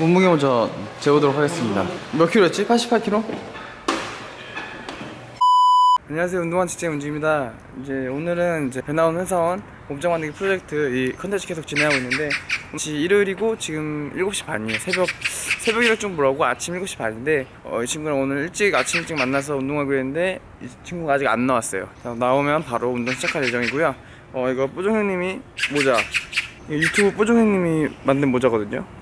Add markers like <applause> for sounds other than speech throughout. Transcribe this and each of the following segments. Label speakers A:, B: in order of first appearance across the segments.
A: 몸무게 먼저 재보도록 하겠습니다. 몇 킬로였지? 88킬로? 안녕하세요. 운동한 직제 문주입니다. 이제 오늘은 이제 배 나온 회사원 몸짱 만들기 프로젝트 이 컨텐츠 계속 진행하고 있는데 혹시 일요일이고 지금 7시 반이에요. 새벽 새벽이라 좀 뭐라고 아침 7시 반인데 어, 이 친구랑 오늘 일찍 아침 일찍 만나서 운동하기로 했는데 이 친구가 아직 안 나왔어요. 자, 나오면 바로 운동 시작할 예정이고요. 어 이거 뽀종 형님이 모자 유튜브 뽀종 형님이 만든 모자거든요.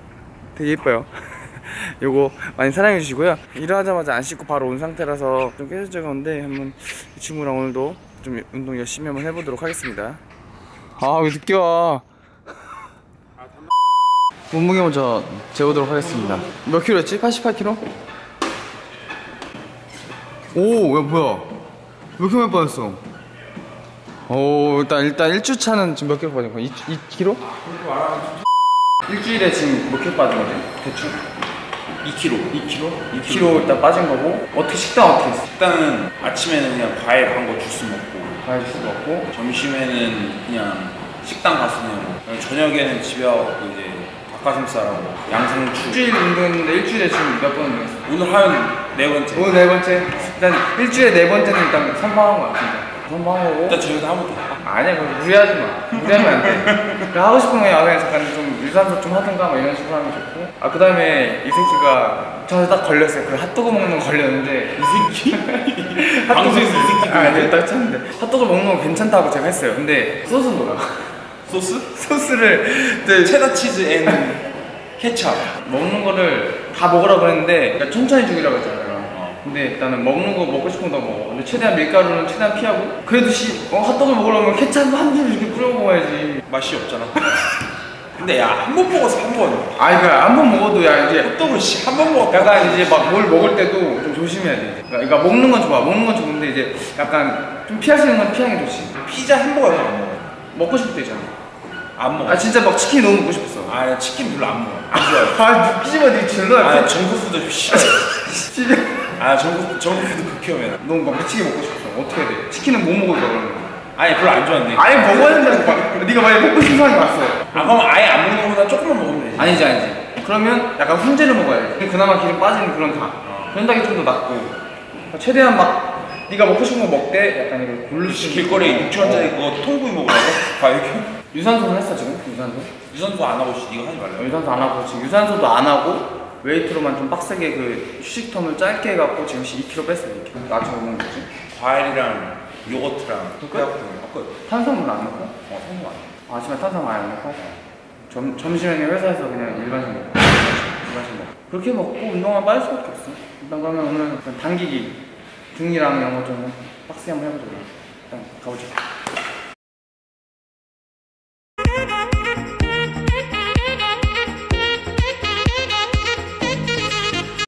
A: 되게 예뻐요. <laughs> 요거 많이 사랑해 주시고요. 일어나자마자 안 씻고 바로 온 상태라서 좀 깨졌을 건데 한번 이 친구랑 오늘도 좀 운동 열심히 한번 해보도록 하겠습니다. 아왜 늦게 와? <laughs> 몸무게 먼저 재보도록 하겠습니다. 몇 킬로였지? 88킬로? 오, 야 뭐야? 왜 이렇게 많이 빠졌어? 오, 일단 일단 1주 차는 지금 몇 킬로 빠진 거야? 2, 2킬로? 일주일에 지금 몇 킬로 빠진 거지? 대충?
B: 2kg.
A: 2kg? 2kg 일단 빠진 거고 어떻게 식단 어떻게 했어?
B: 일단은 아침에는 그냥 과일 한거 주스 먹고
A: 과일 주스 먹고
B: 점심에는 그냥 식당 가서 그냥 먹고 저녁에는 집에 와서 이제 닭가슴살하고 양상추
A: 일주일 운동했는데 일주일에 지금 몇 번 운동했어?
B: 오늘 하면 네 번째
A: 오늘 네 번째 일단 일주일에 네 번째는 일단 선방한 거야 진짜 거고?
B: 일단 저희도 한 번도
A: 아니야 그럼 무리하지 마. 무리하면 안돼. 하고 싶은 거야 그냥 잠깐 좀 유산소 좀 하든가 막 이런 식으로 하면 좋고. 아 그 다음에 이 새끼가 저한테 딱 걸렸어요. 그 핫도그 먹는 거 걸렸는데. 이 새끼? <laughs>
B: 방송에서 이 새끼
A: 아 네, 딱 쳤는데. 핫도그 먹는 거 괜찮다고 제가 했어요. 근데 소스 뭐야?
B: 소스? <laughs>
A: 소스를 이제
B: 체다 치즈 and 케찹.
A: 먹는 거를 다 먹으라고 했는데 그러니까 천천히 죽이라고 했잖아요.
B: 어.
A: 근데 일단은 먹는 거 먹고 싶은 거 먹어. 근데 최대한 밀가루는 최대한 피하고. 그래도 씨, 어, 핫도그 먹으려면 케찹 한줄 이렇게 뿌려 먹어야지.
B: 맛이 없잖아 <laughs> 근데 야 한 번 먹어서 한번
A: 아니 그러니까 한 번 먹어도 야 이제
B: 핫도그 씨한 번 먹었다
A: 약간 이제 막 뭘 먹을 때도 좀 조심해야 돼. 그러니까, 그러니까 먹는 건 좋아. 먹는 건 좋은데 이제 약간 좀 피할 수 있는 건 피하는 게 좋지.
B: 피자 햄버거 안 먹어
A: 먹고 싶을 때 있잖아.
B: 안 먹어
A: 아 진짜 막 치킨 너무 먹고 싶었어.
B: 아나 치킨 별로 안 먹어 안 좋아해
A: 아 웃기지 마, 되게 질러야
B: 아
A: 돼.
B: 전국푸드 싫어해
A: 진짜.
B: 아 전국 전국푸드 극혐이야
A: 너무 막 미치게 먹고 싶었어. 어떻게 해야 돼? 치킨은 못 먹을 거야 그러면.
B: 아니 별로 안 좋아하는데
A: 아예 먹어야 된다고. 네가 만약 먹고 싶은 상황이 왔어.
B: 아 그럼 아예 안 먹는 거보다 조금만 먹으면 되지
A: 아니지 아니지 그러면 약간 훈제를 먹어야지 그나마 기름 빠지는 그런 닭 그런 닭이 좀 더 낫고 최대한 막 네가 먹고 싶은 거 먹되 약간 이걸 고를 수 있는
B: 길거리에 6천원짜리 그거 통구이 먹으라고? 과육이?
A: 유산소는 했어 지금 유산소
B: 유산소 안 하고 씨 네가 하지 말라고
A: 유산소 안 하고 지금 유산소도 안 하고 웨이트로만 좀 빡세게 그 휴식 term을 짧게 해갖고 지금 2kg 뺐어요 2kg 아침 먹는 거지?
B: 과일이랑 요거트랑
A: 끝?
B: 그래갖고 끝
A: 탄수화물 안 넣고?
B: 어, 성공 안 해.
A: 아침에 탄수화물 안 넣고? 점, 점심에는 회사에서 그냥 일반식 먹고 일반식 먹고. 그렇게 먹고 운동만 빠질 수밖에 없어. 일단 그러면 오늘 당기기 등이랑 이런 거좀 빡세게 한번 해보자. 일단 가보자